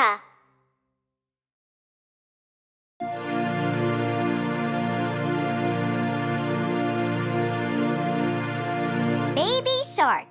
Baby Shark.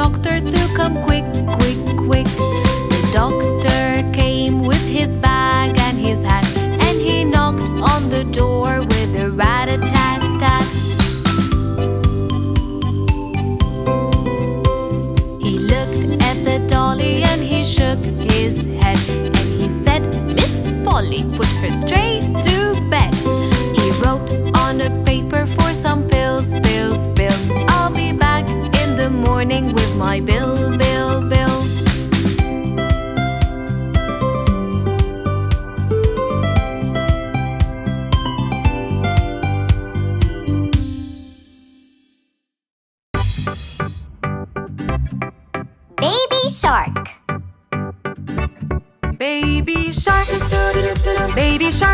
doctor to come quick, quick, quick. The doctor.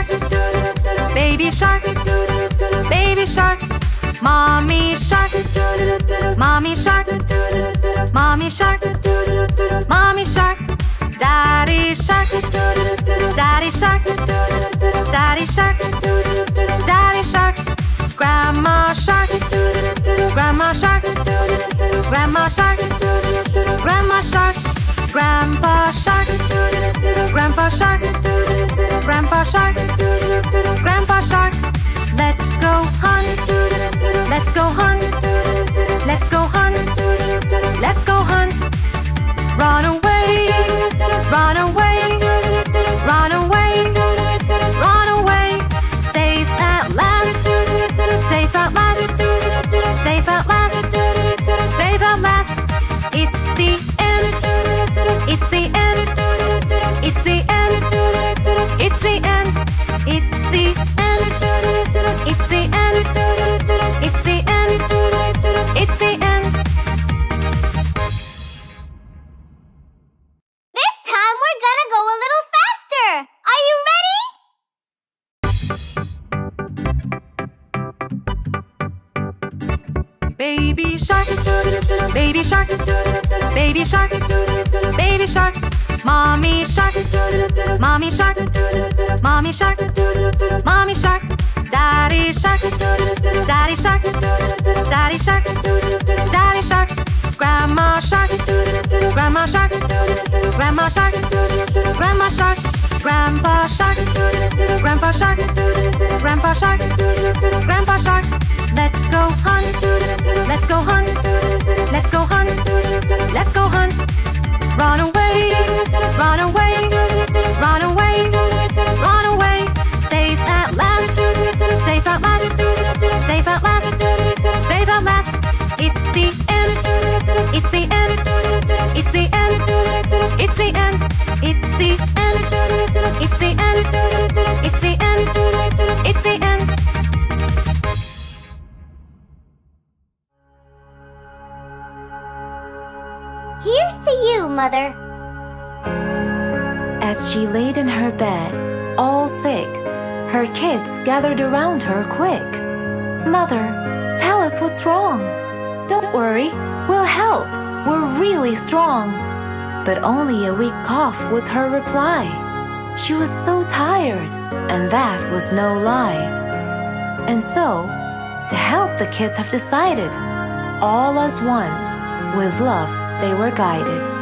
shark, baby shark, baby shark, mommy shark, mommy shark, mommy shark, mommy shark, daddy shark, daddy shark, daddy shark, daddy shark, grandma shark, grandma shark, grandma shark, grandma shark, grandpa shark, grandpa shark. Grandpa Shark, Grandpa Shark, let's go hunt, let's go hunt, let's go hunt, let's go hunt. Run away. Grandpa Shark, Grandpa Shark. gathered around her quick. Mother, tell us what's wrong. Don't worry, we'll help. We're really strong. But only a weak cough was her reply. She was so tired, and that was no lie. And so, to help, the kids have decided, all as one, with love they were guided.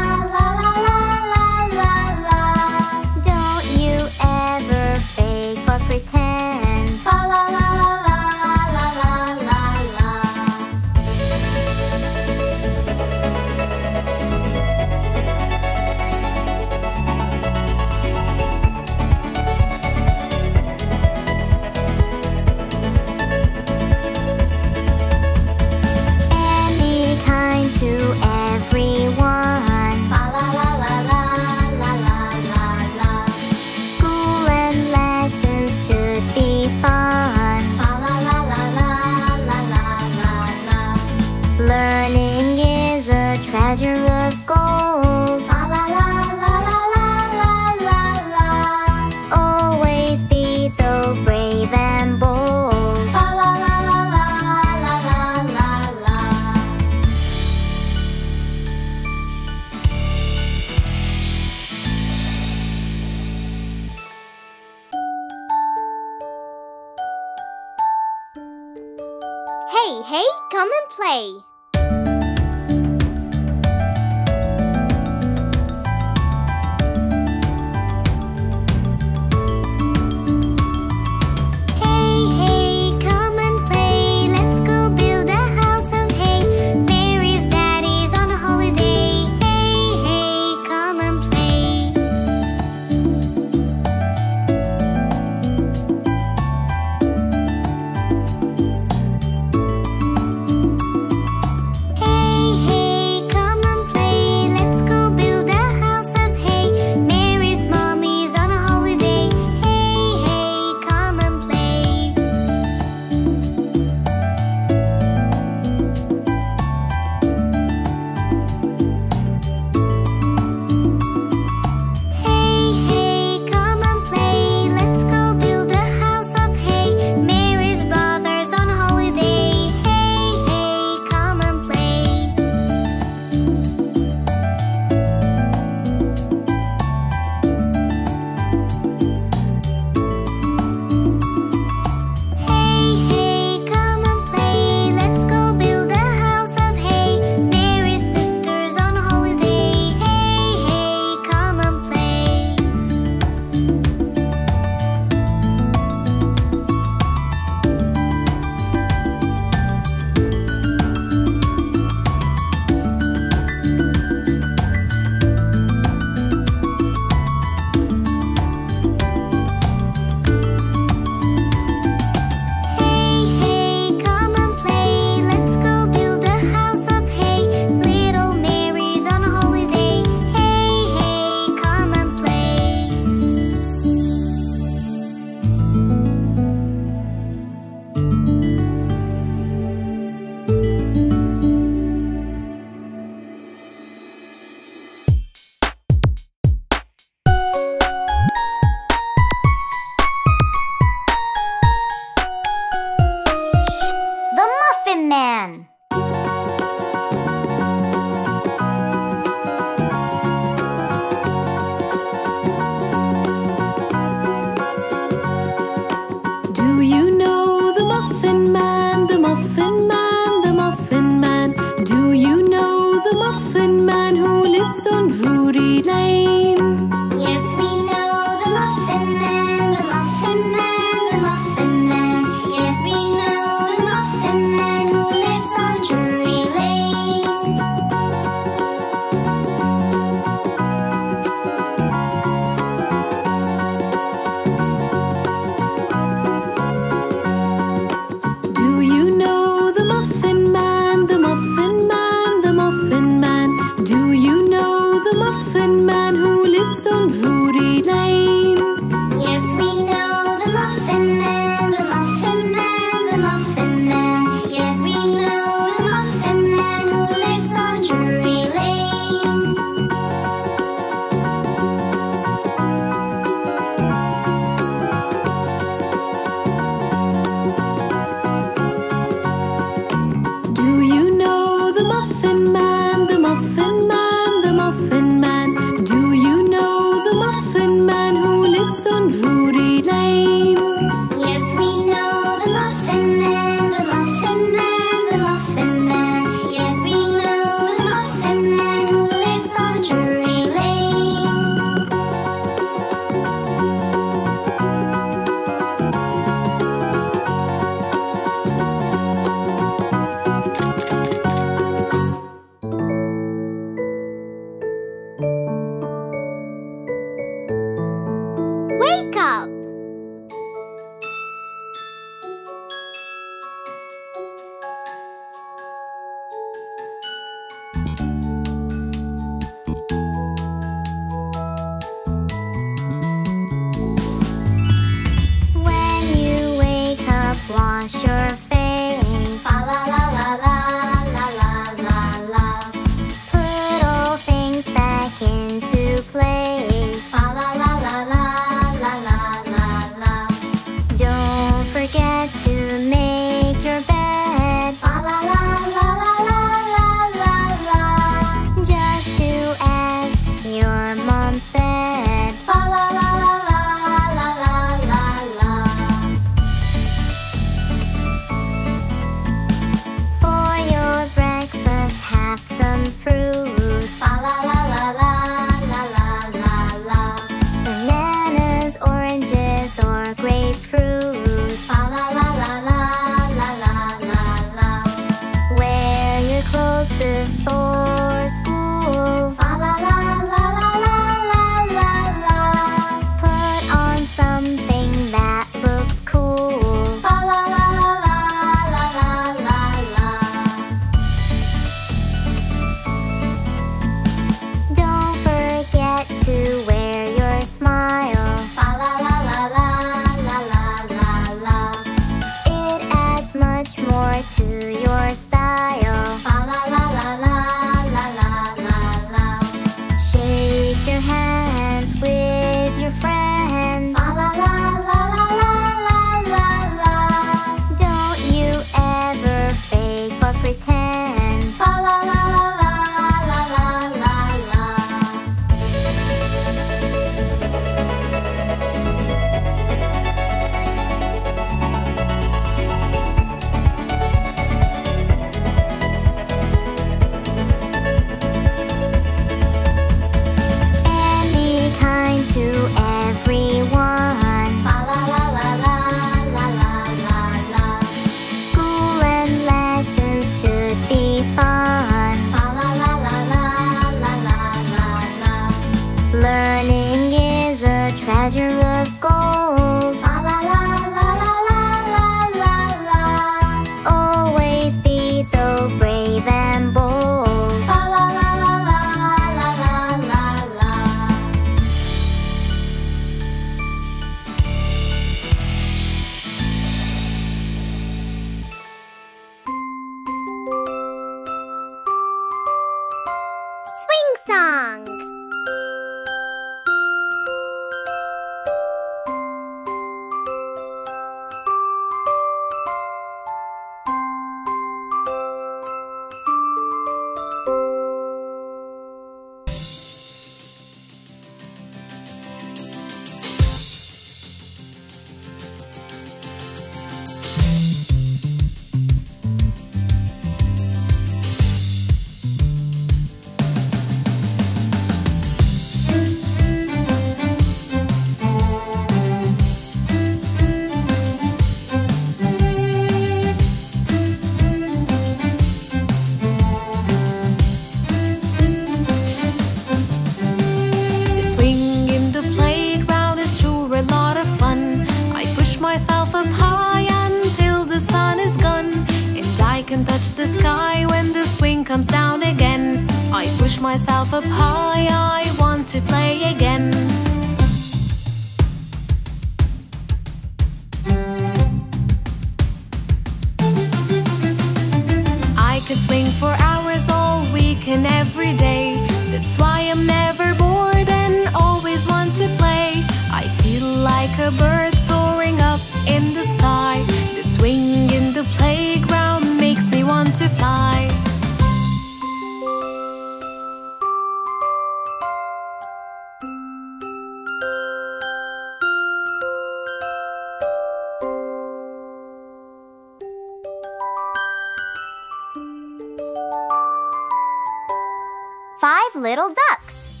Little ducks.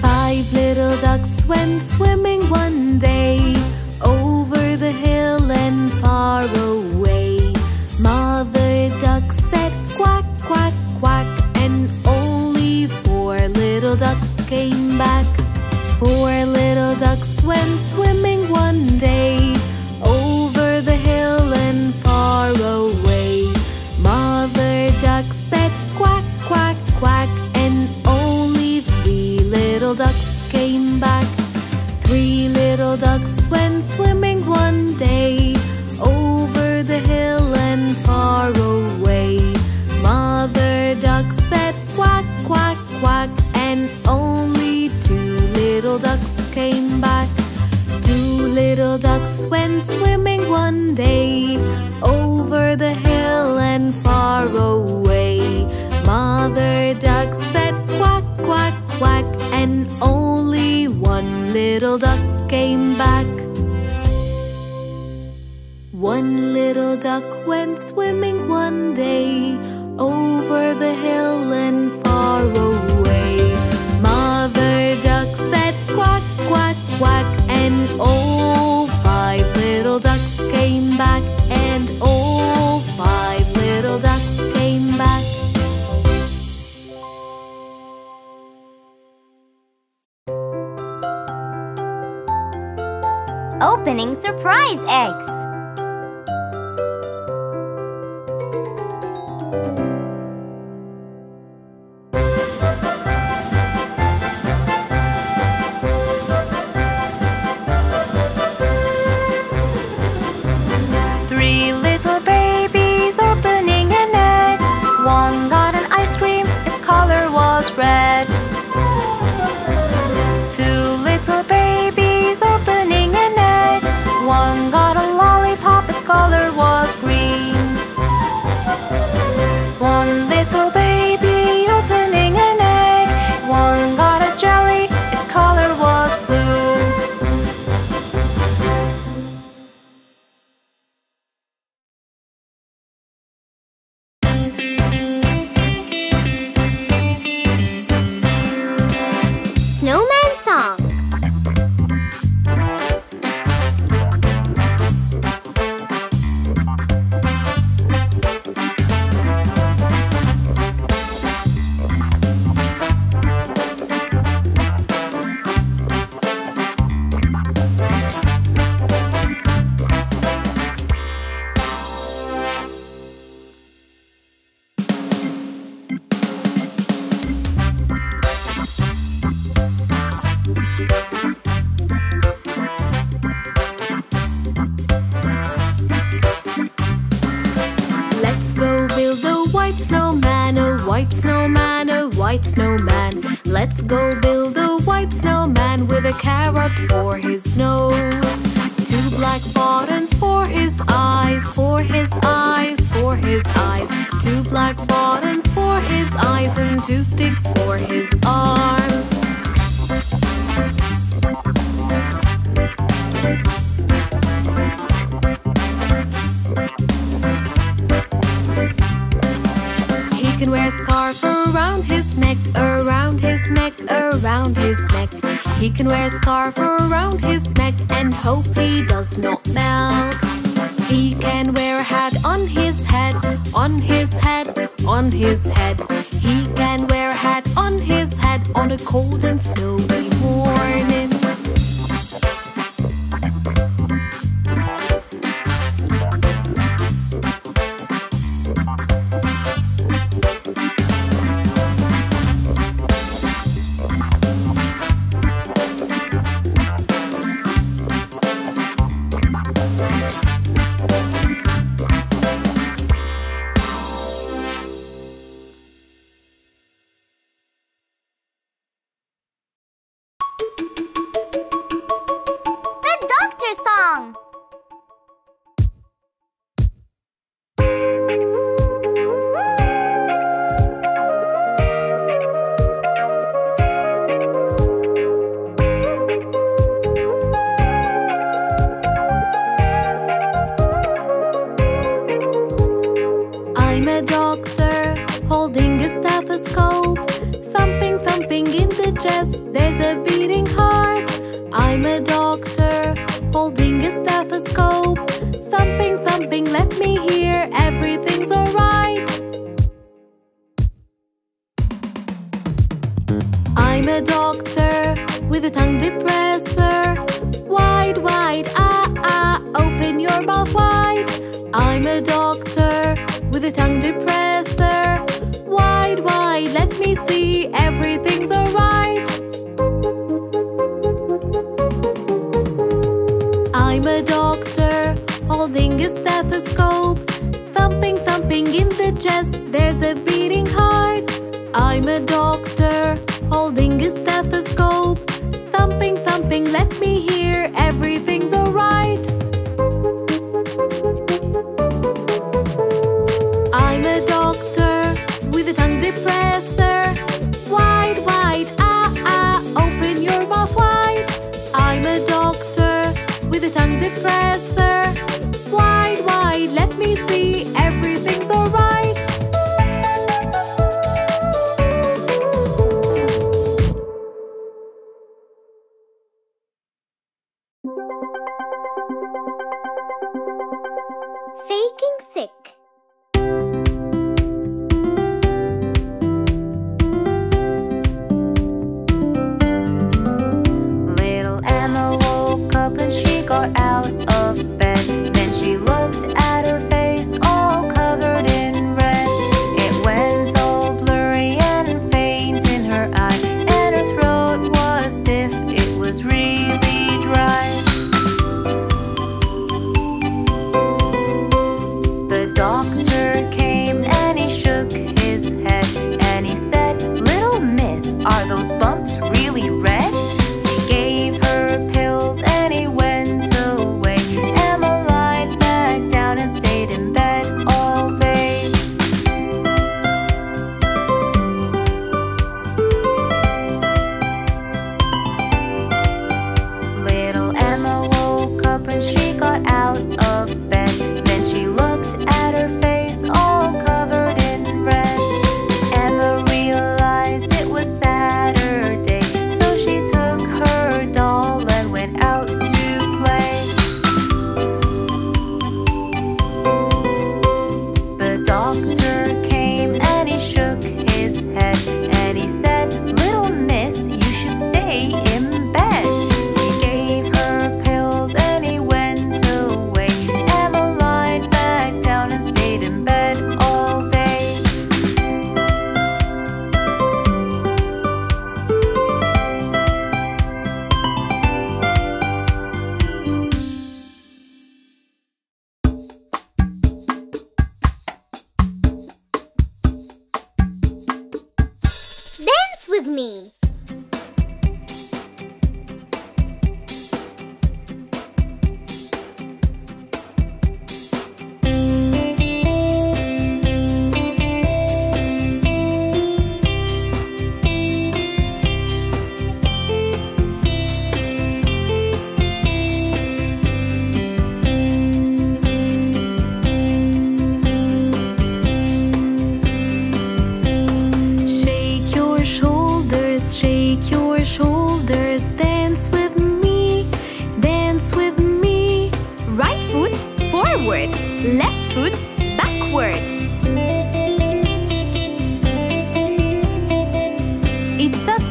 Five little ducks went swimming one day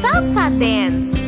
salsa dance.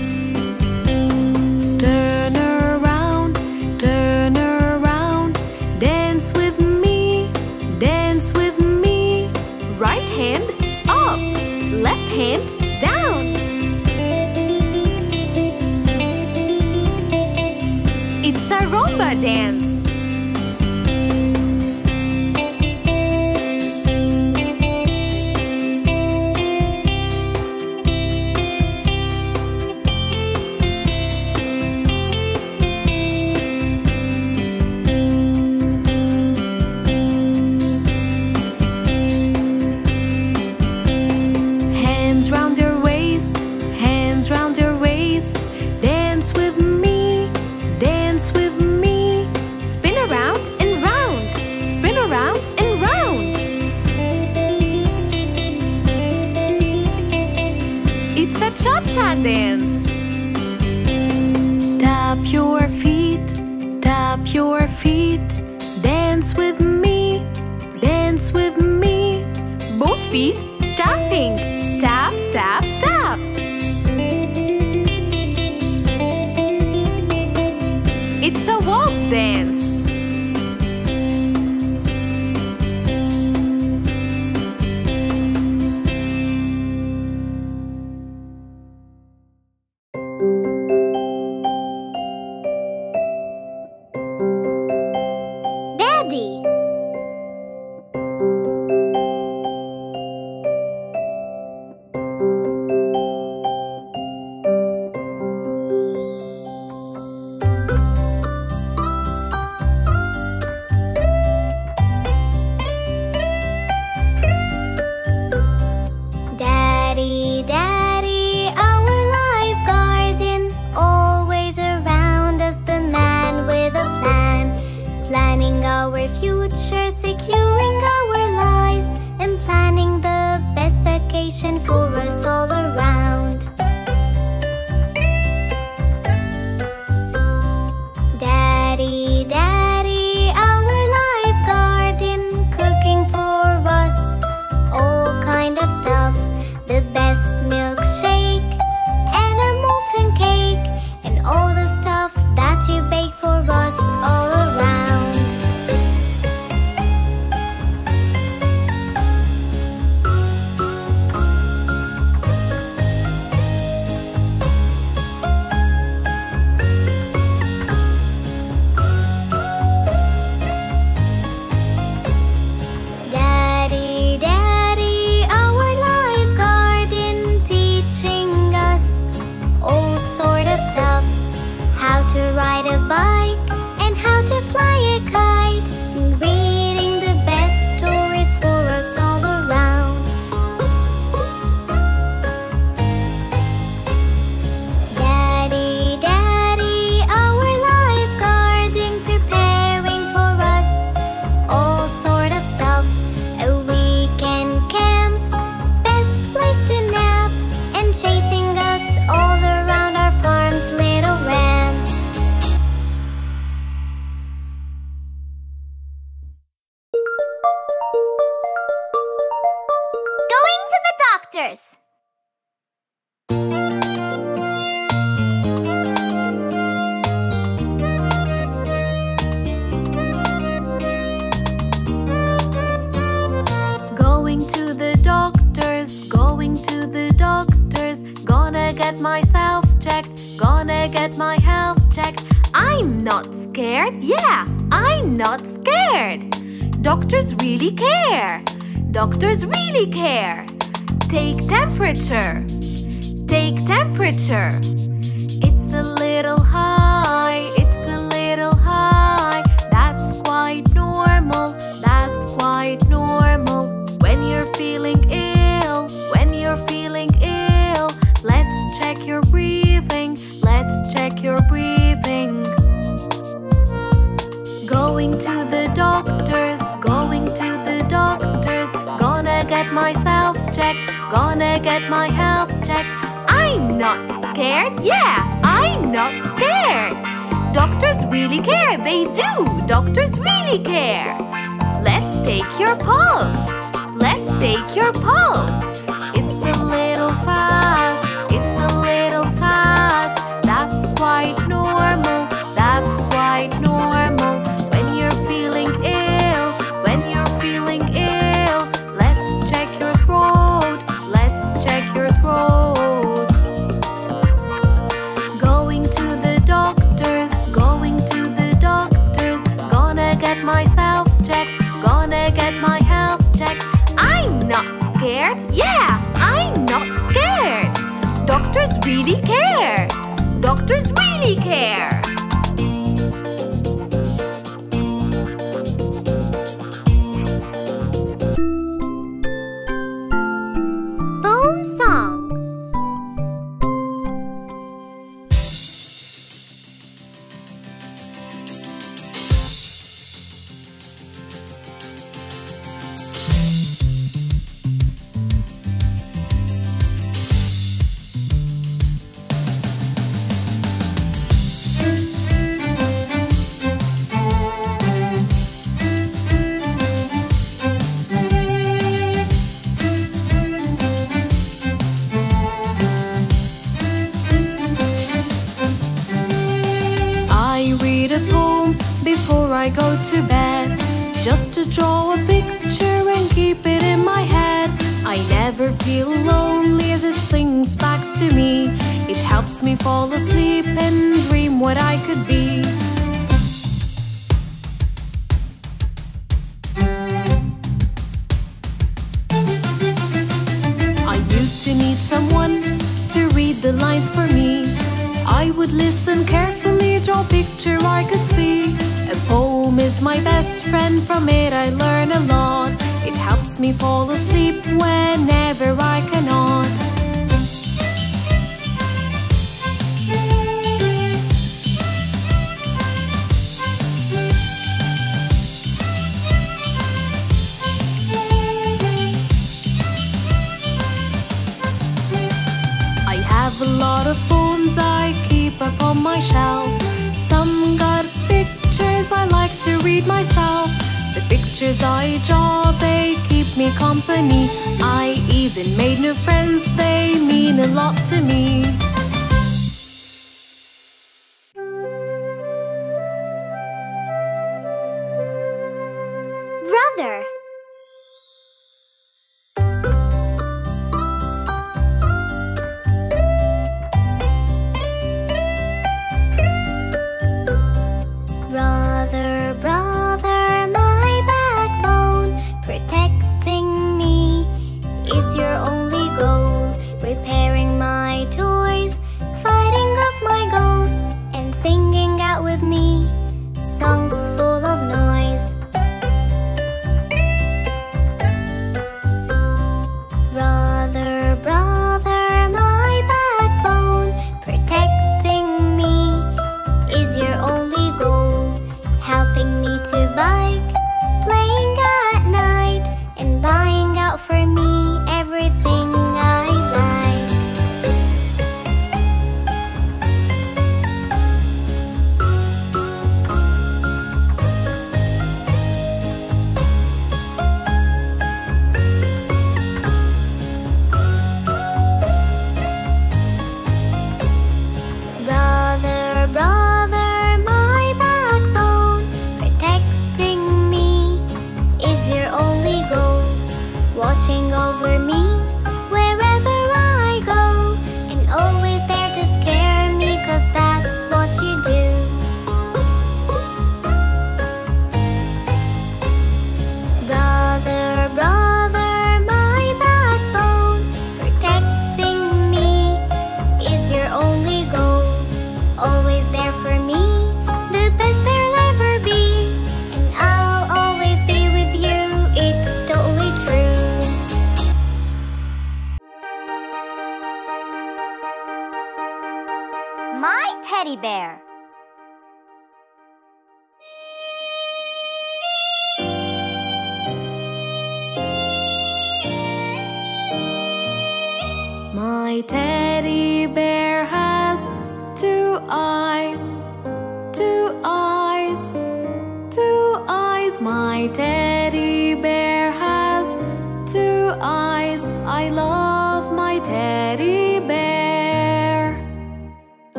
Eyes. I love my teddy bear.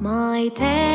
My teddy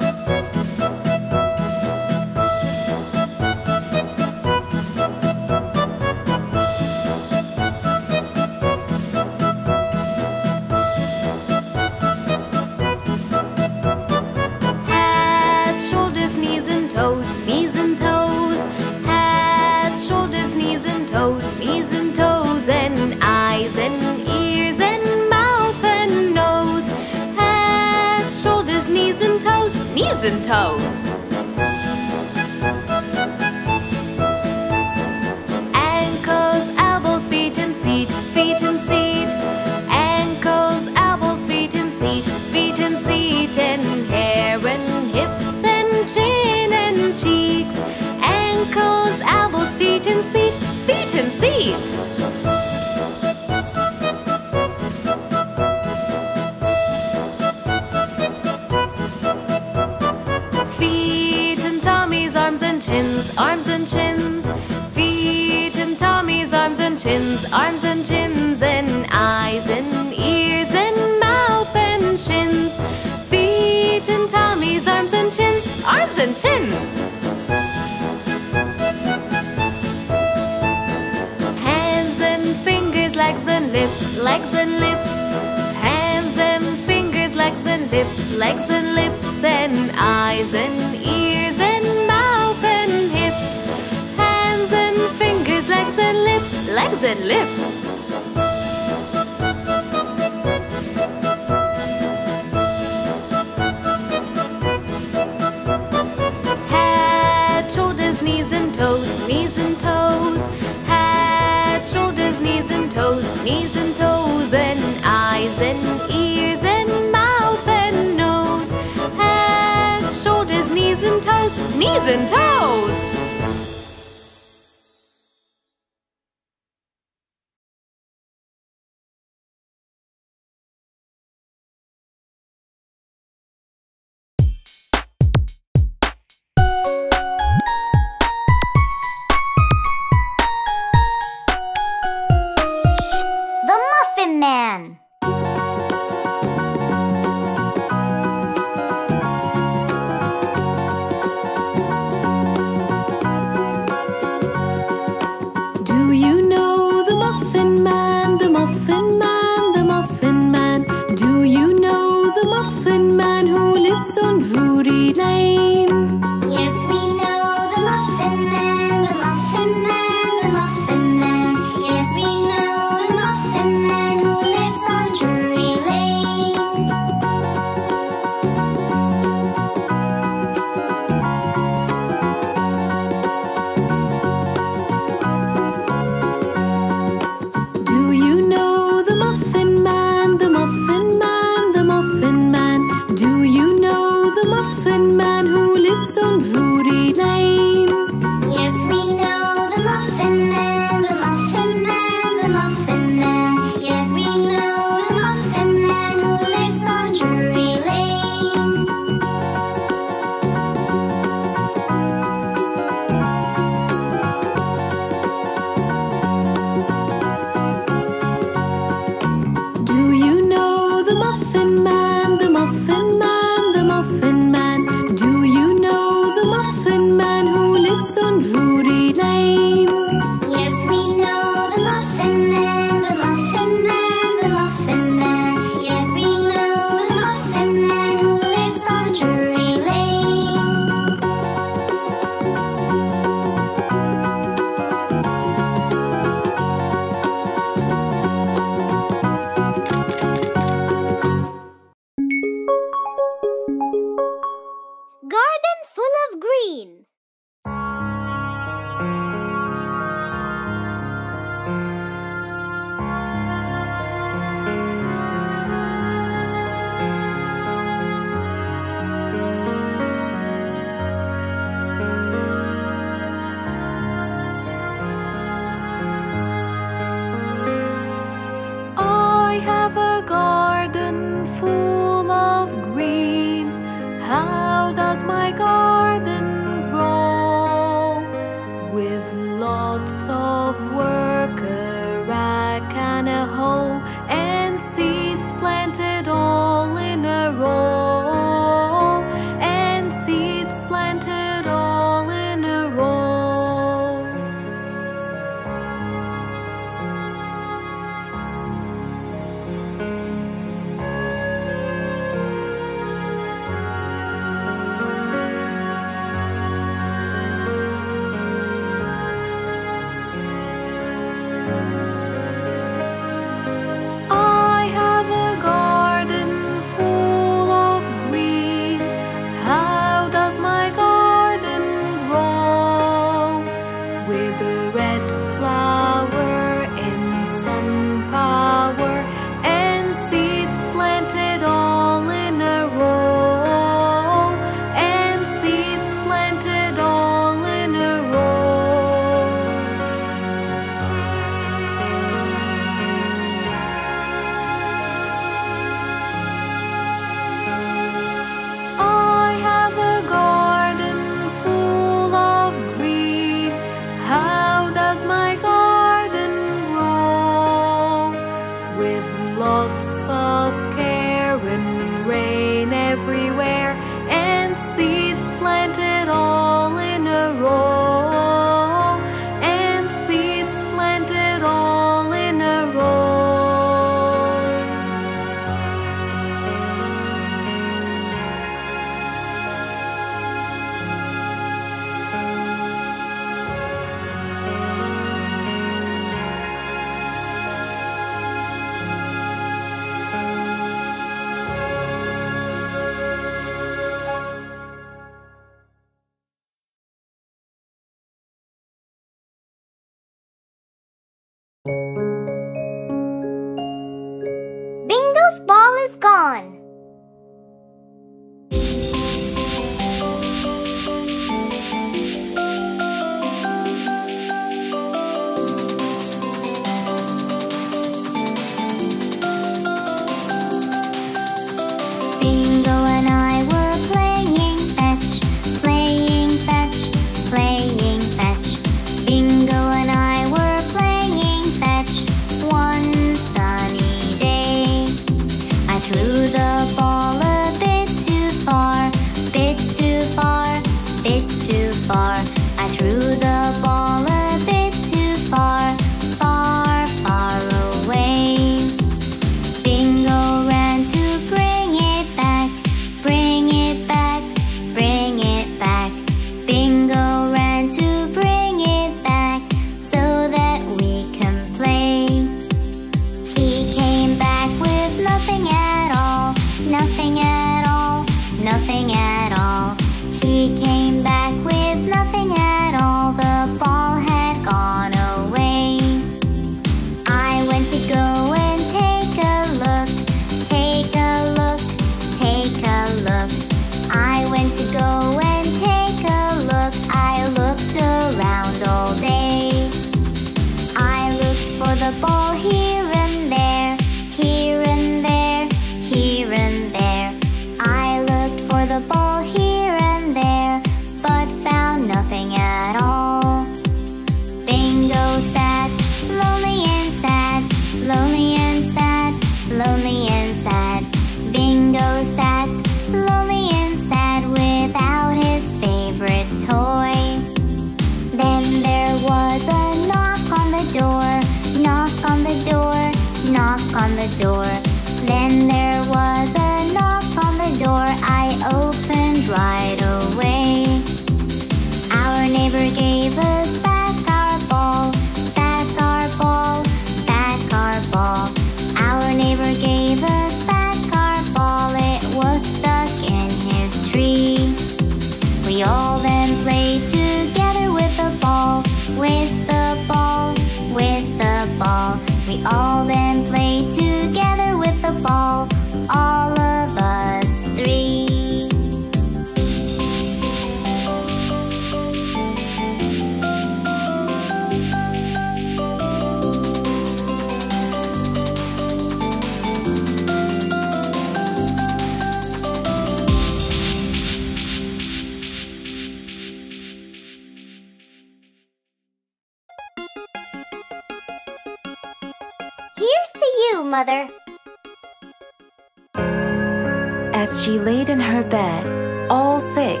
as she laid in her bed, all sick.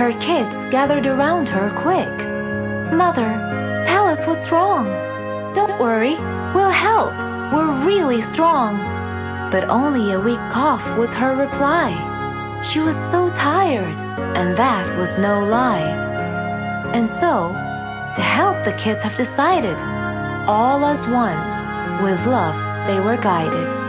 Her kids gathered around her quick. Mother, tell us what's wrong. Don't worry, we'll help. We're really strong. But only a weak cough was her reply. She was so tired, and that was no lie. And so, to help, the kids have decided, all as one, with love they were guided.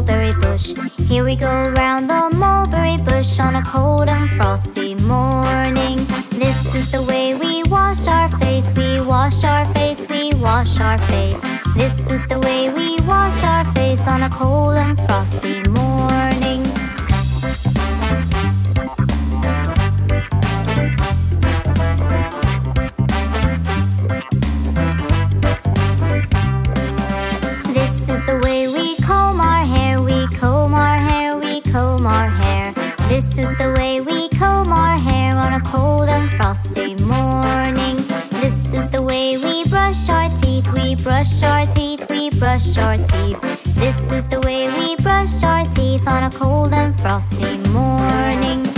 mulberry bush. Here we go round the mulberry bush on a cold and frosty morning. This is the way we wash our face, we wash our face, we wash our face. This is the way we wash our face on a cold and frosty morning. brush our teeth, we brush our teeth. This is the way we brush our teeth on a cold and frosty morning.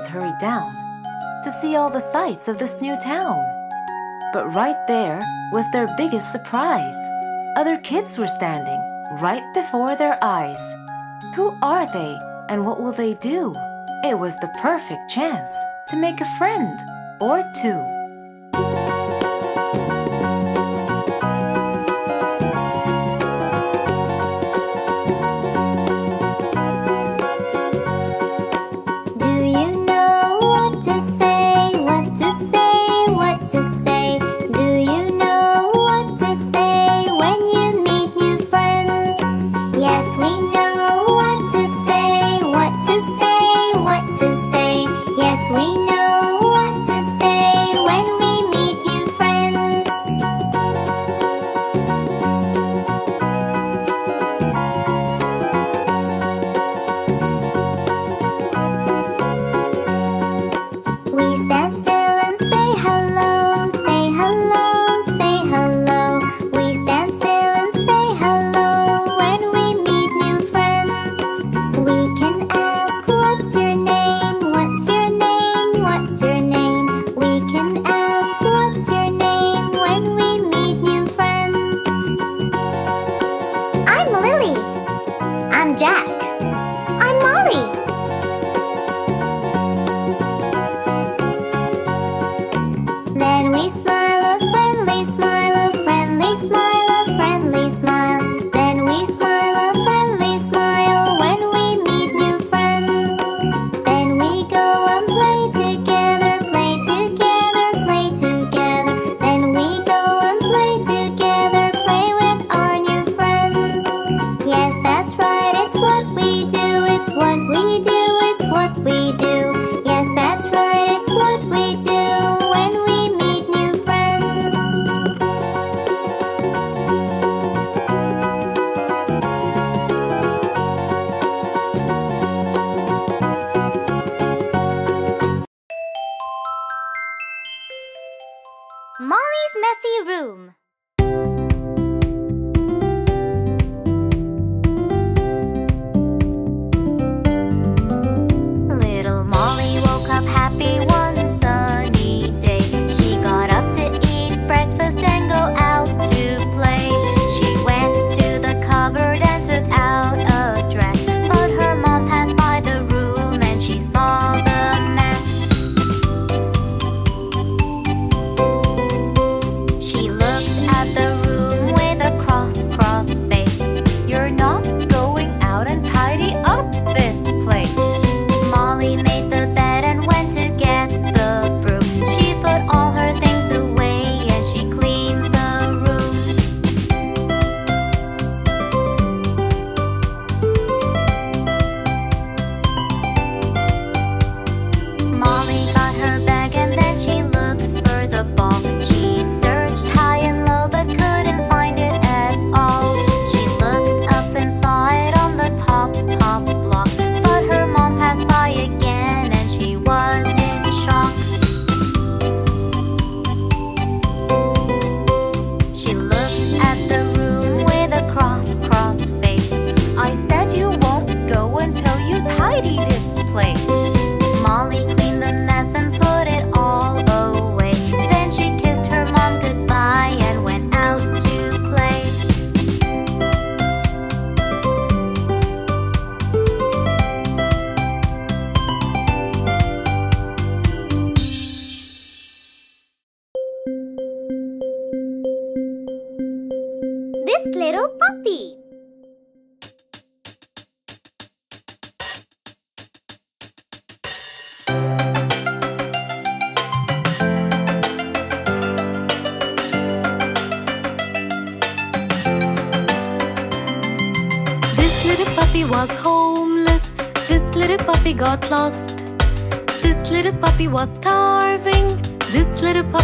parents hurried down to see all the sights of this new town. But right there was their biggest surprise. Other kids were standing right before their eyes. Who are they and what will they do? It was the perfect chance to make a friend or two.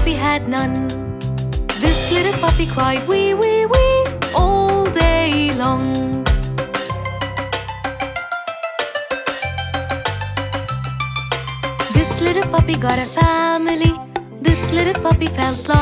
Puppy had none. This little puppy cried wee wee wee all day long. This little puppy got a family. This little puppy felt love.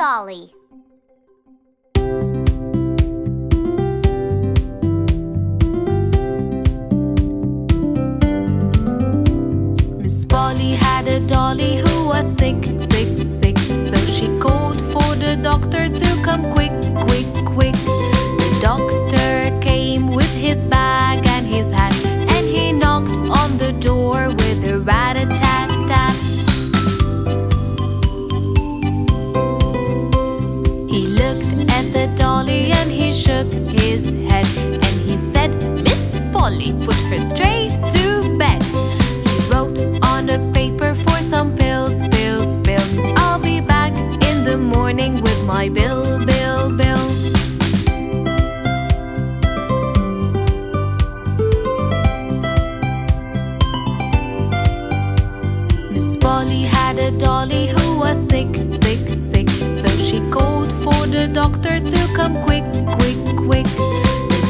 Dolly. Miss Polly had a dolly who was sick, sick, sick. So she called for the doctor to come quick, quick, quick. The doctor came with his bag and his hat, and he knocked on the door with a rat shook his head and he said, Miss Polly, put her straight to bed. He wrote on a paper for some pills, pills, pills. I'll be back in the morning with my bill, bill, bill. Miss Polly had a dolly who was sick, sick, sick. So she called for the doctor to come quick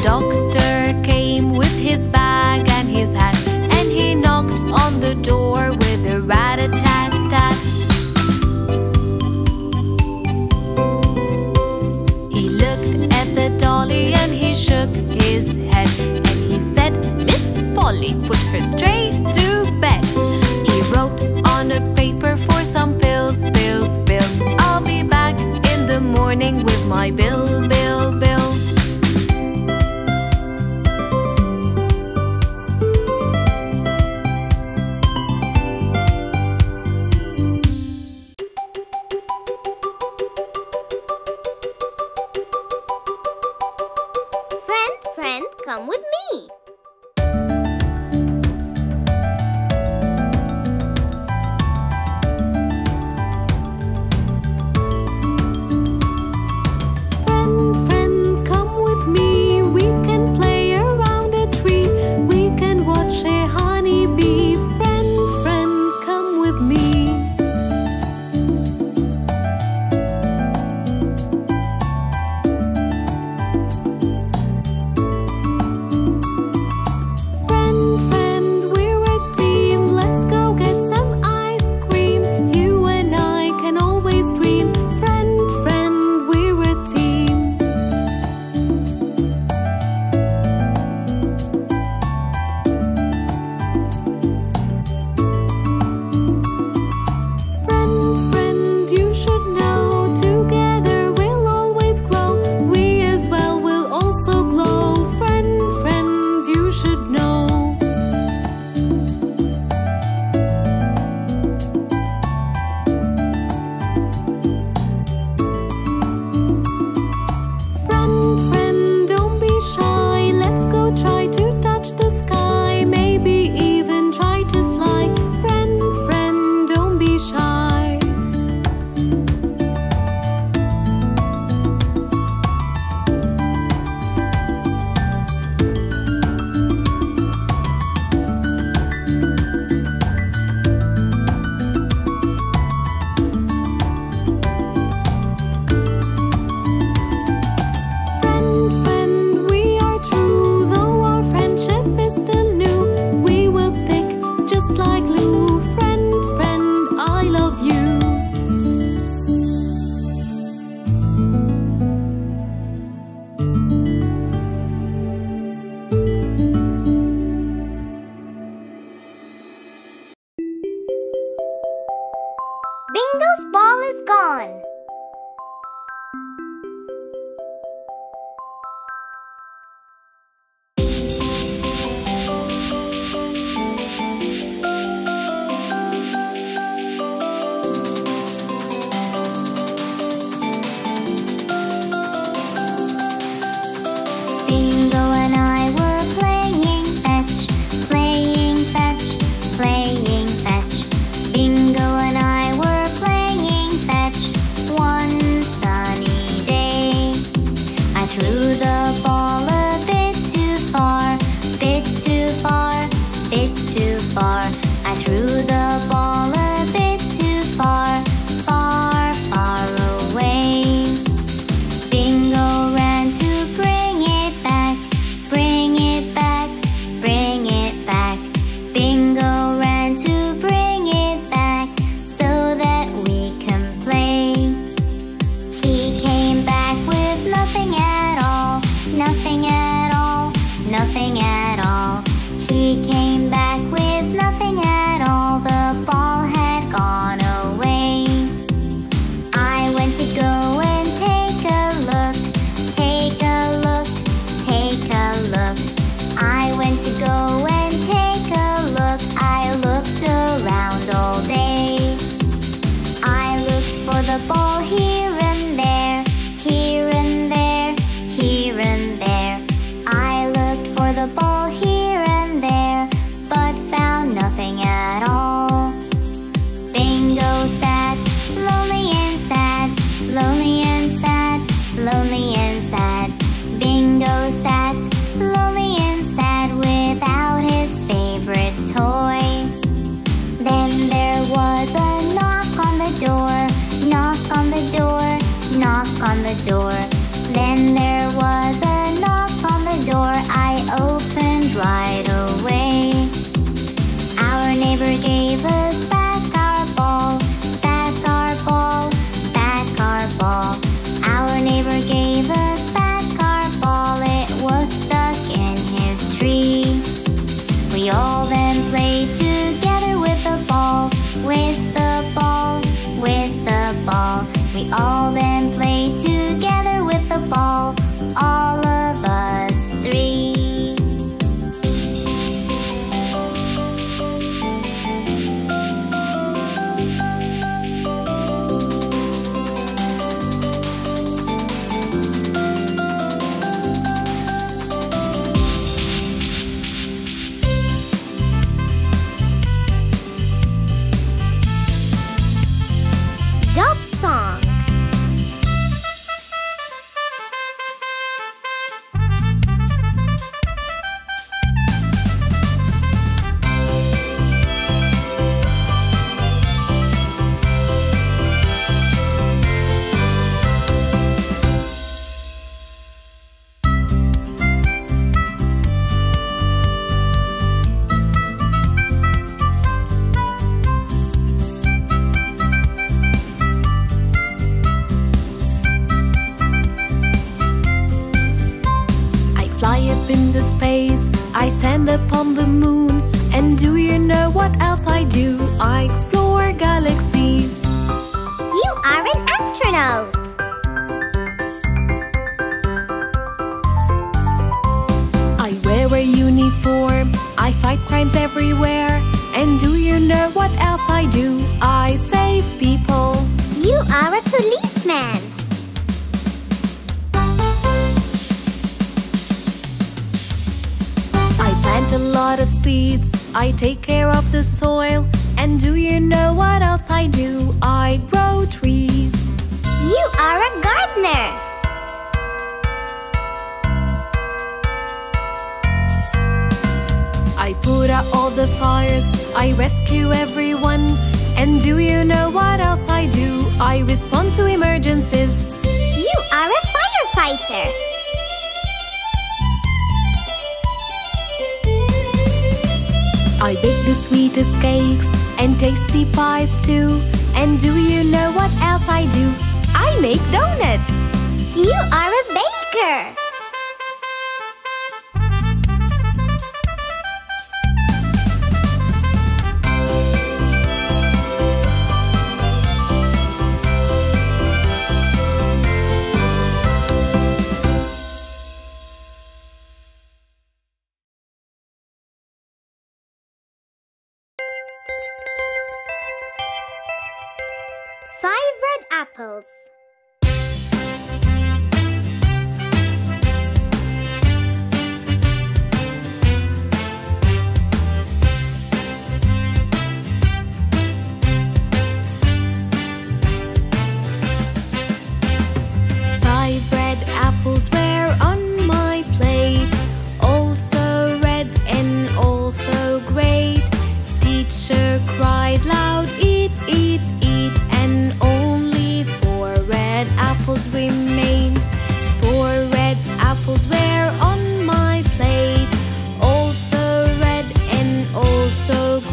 doctor came with his bag and his hat And he knocked on the door with a rat-a-tat-tat. He looked at the dolly and he shook his head And he said, Miss Polly, put her straight to bed. He wrote on a paper for some pills, pills, pills. I'll be back in the morning with my bills.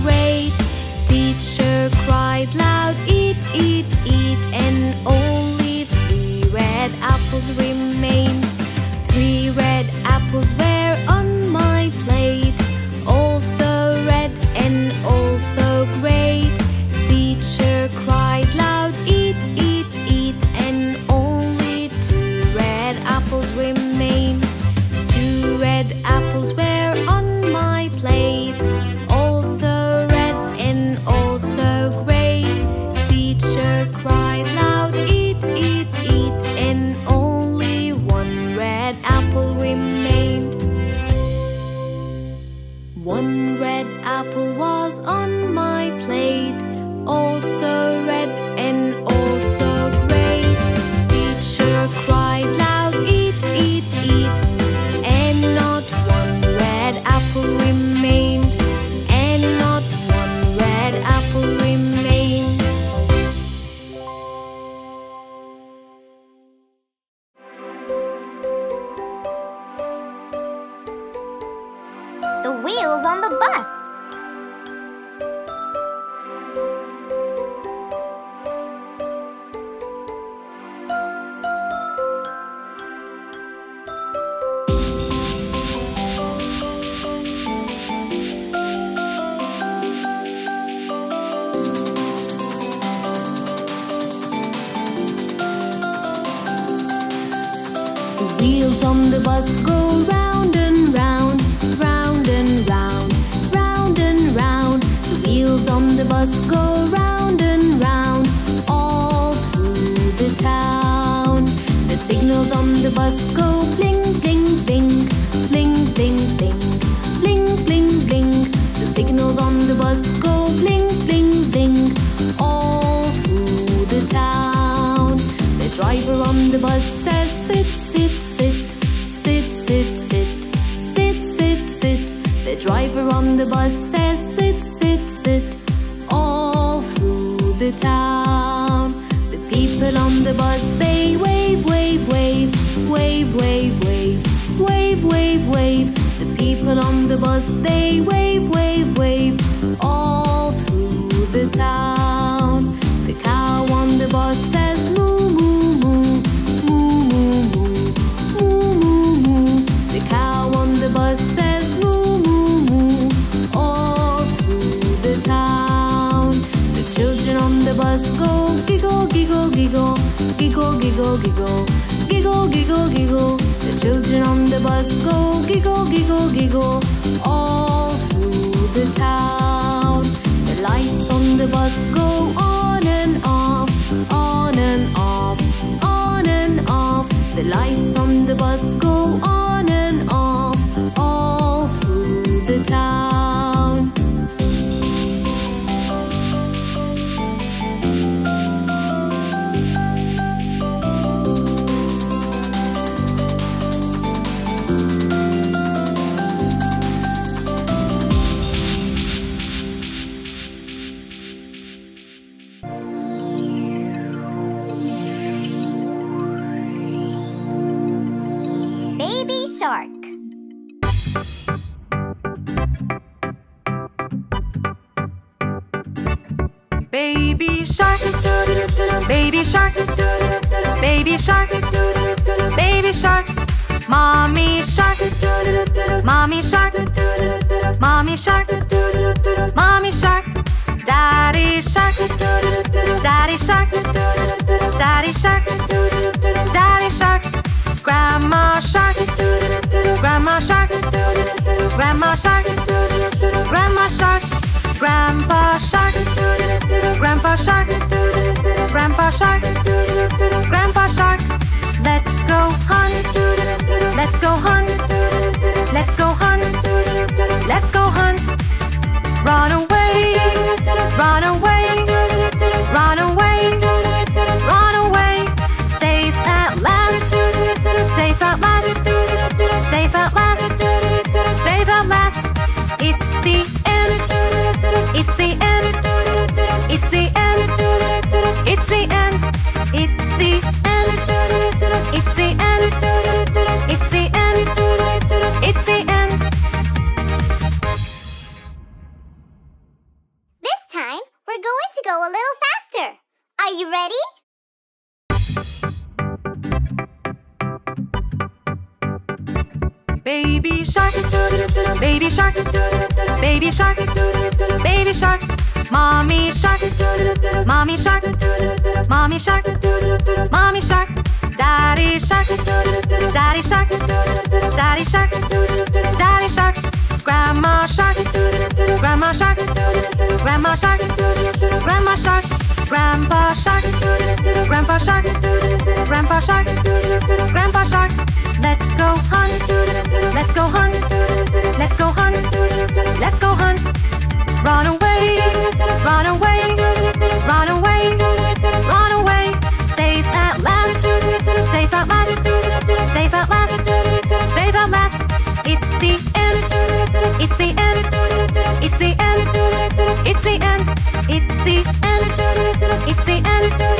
great. Teacher cried loud, eat, eat, eat, and only three red apples remained. Three red apples were grandpa shark, grandpa shark, you ready? Baby shark, baby shark, baby shark, baby shark, mommy shark, mommy shark, mommy shark, mommy shark, daddy shark, daddy shark, daddy shark, daddy shark, grandma shark, grandma shark, grandma shark, grandma shark, grandpa shark, grandpa shark, grandpa shark, grandpa shark. Let's go hunt. Let's go hunt. Let's go hunt. Let's go hunt. Run away. Run away. Run away. Run away. Safe at last. Safe at last. Safe at last. Safe at last. It's the end. It's the end. It's the end. It's the end. It's the end antidote, it's the antidote.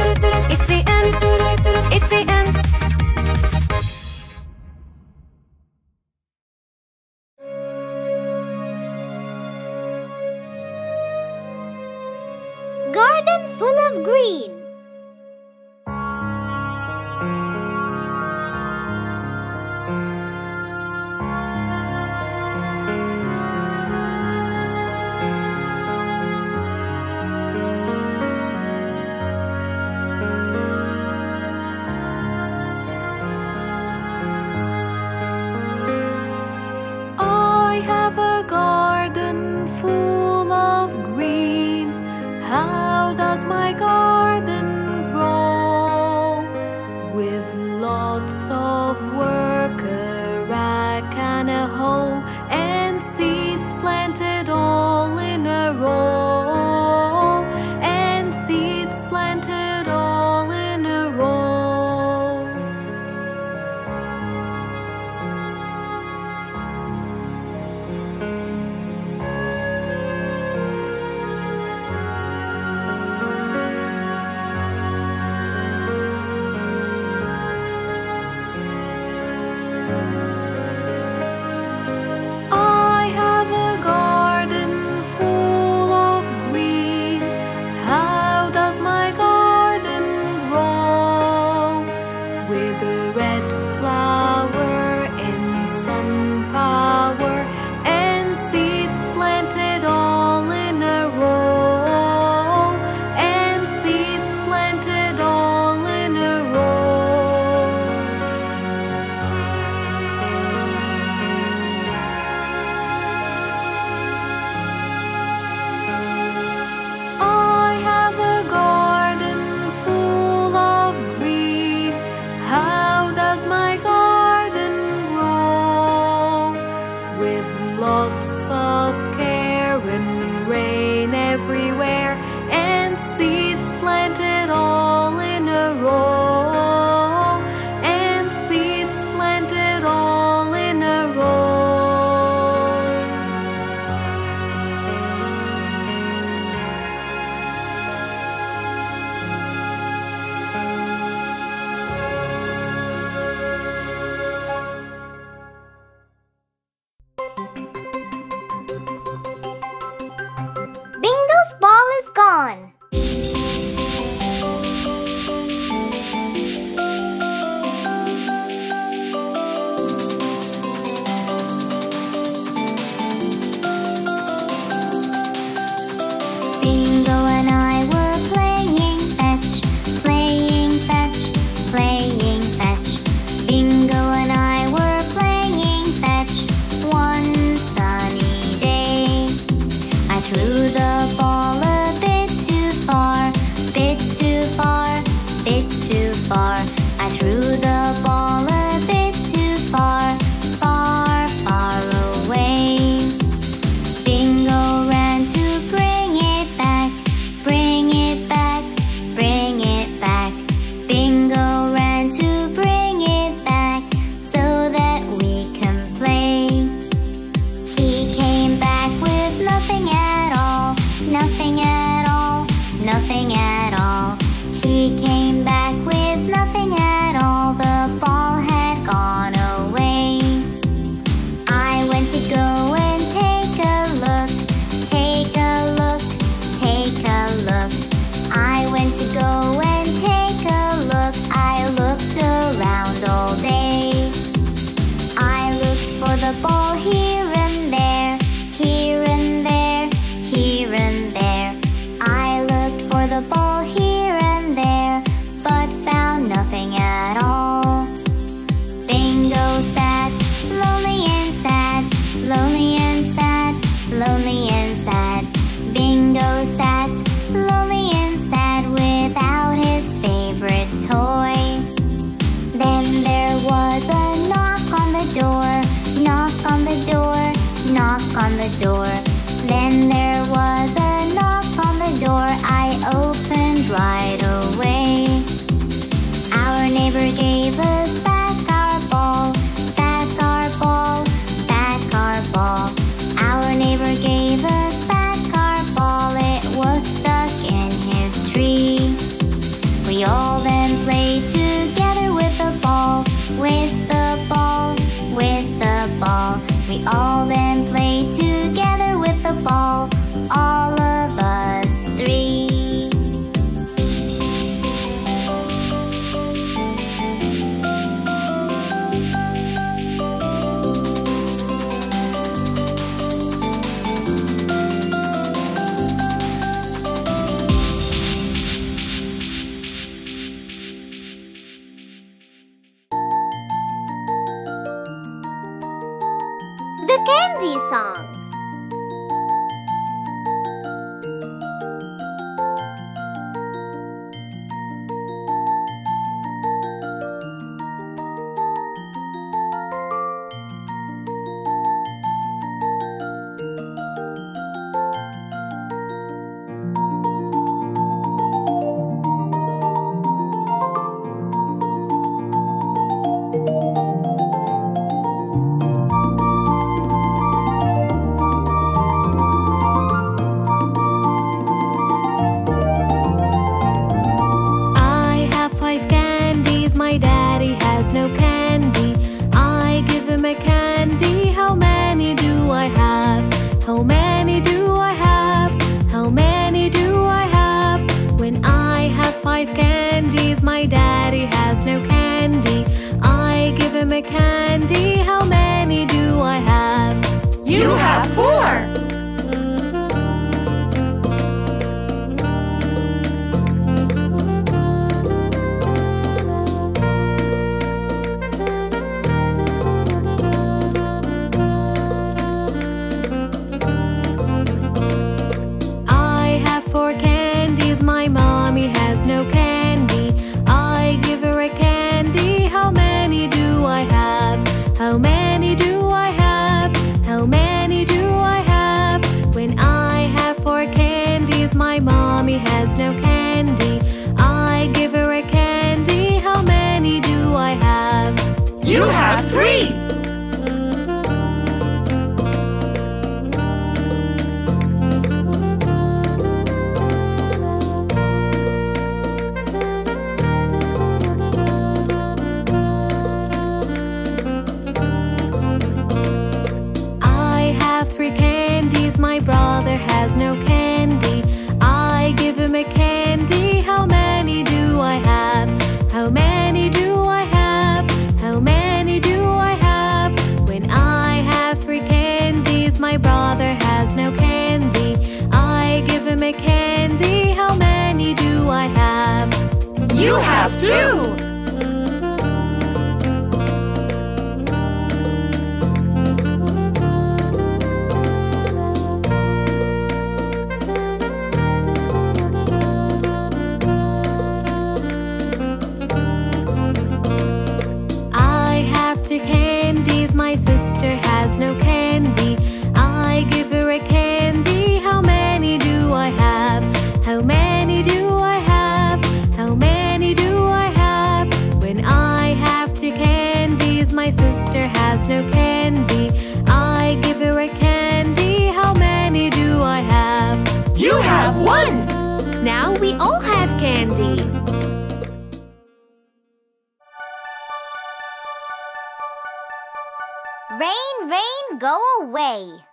Rain, rain, go away.